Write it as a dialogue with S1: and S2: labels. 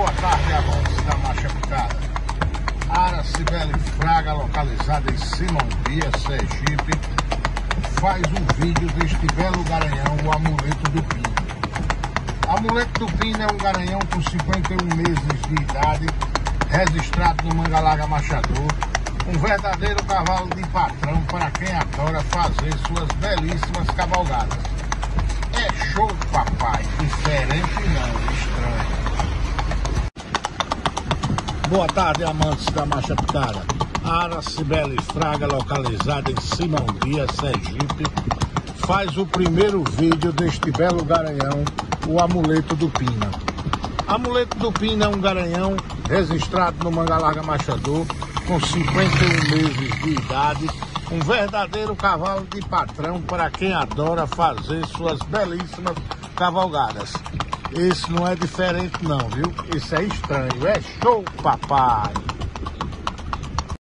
S1: Boa tarde, amantes da Marcha Picada. Ara Cibele Fraga, localizada em Simão Dias, Sergipe, faz um vídeo deste belo garanhão, o amuleto do Pino. Amuleto do Pino é um garanhão com 51 meses de idade, registrado no Mangalaga Machador, um verdadeiro cavalo de patrão para quem adora fazer suas belíssimas cavalgadas. Boa tarde, amantes da Marcha Picada. Ara Cibele Fraga, localizada em Simão Dias, Sergipe, faz o primeiro vídeo deste belo garanhão, o Amuleto do Pina. Amuleto do Pina é um garanhão registrado no Manga Larga Machador, com 51 meses de idade, um verdadeiro cavalo de patrão para quem adora fazer suas belíssimas cavalgadas. Esse não é diferente não, viu? Esse é estranho, é show, papai!